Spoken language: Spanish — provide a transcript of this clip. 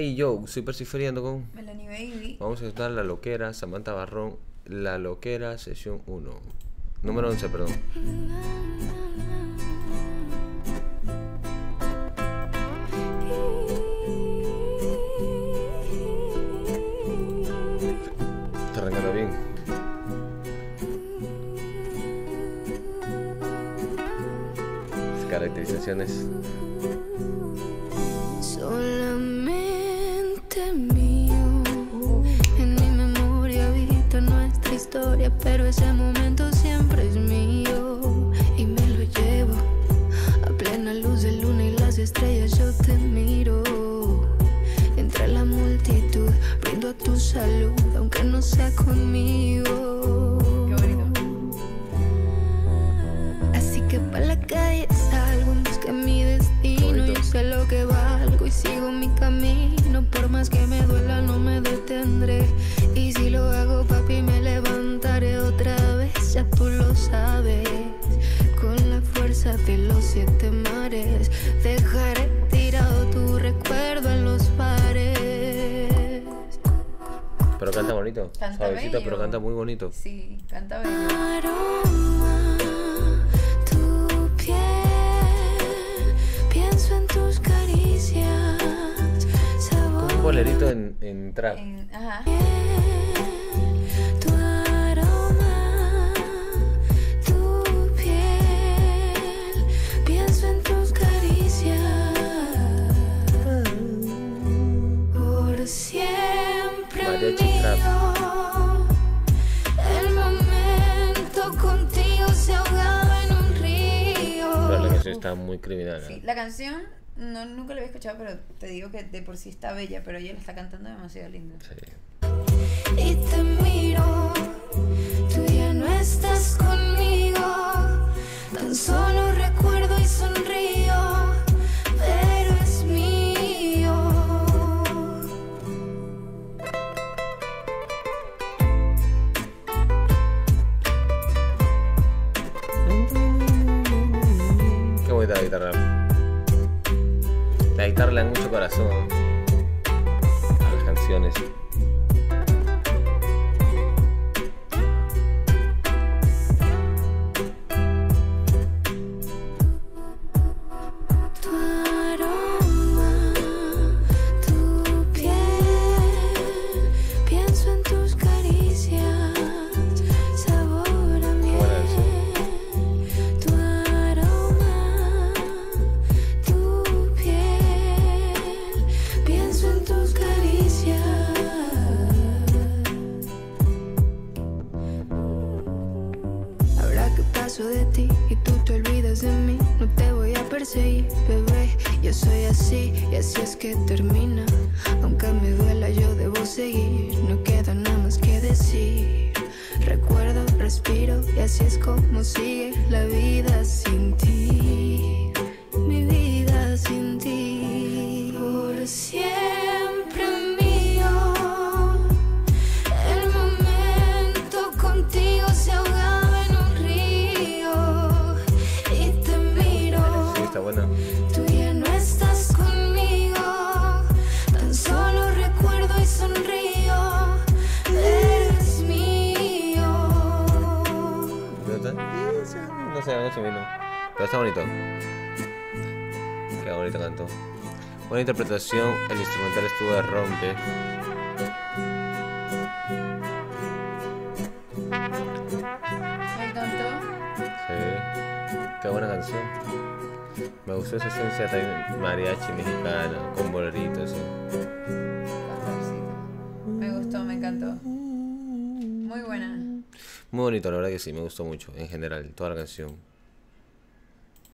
Hey yo, soy persiferiando con. Melanie Baby. Vamos a estar La Loquera, Samantha Barrón, La Loquera, sesión 1. Número 11, perdón. Está arrancando bien. Las caracterizaciones. Luz de luna y las estrellas. Yo te miro entre la multitud. Brindo tu salud, aunque no sea conmigo. Así que pa' la calle salgo en busca de mi destino. Yo sé lo que valgo y sigo mi camino. Por más que me duela, no me detendré. Y si lo hago, papi, me levantaré otra vez. Ya tú lo sabes. Fuerza de los siete mares, dejaré tirado tu recuerdo en los pares. Pero canta bonito. Canta Suavecito, pero bello. canta muy bonito. Sí, canta bello. Aroma, tu piel, pienso en tus caricias, sabor Un bolerito en, en trap. En- ajá. En un río. Pero la canción está muy criminal. Sí, ¿eh? la canción no, nunca la había escuchado, pero te digo que de por sí está bella, pero ella la está cantando demasiado lindo. Sí. La guitarra. La guitarra le da mucho corazón a las canciones. Y tú te olvidas de mí, no te voy a perseguir, bebé. Yo soy así y así es que termina. Aunque me duela, yo debo seguir. No queda nada más que decir. Está? No sé, no se vino. Pero está bonito. Qué bonito cantó. Buena interpretación. El instrumental estuvo de rompe. Me encantó. Sí. Qué buena canción. Me gustó esa esencia también mariachi mexicana, con boleritos. Me gustó, me encantó. Muy buena. Muy bonito, la verdad que sí, me gustó mucho en general, toda la canción.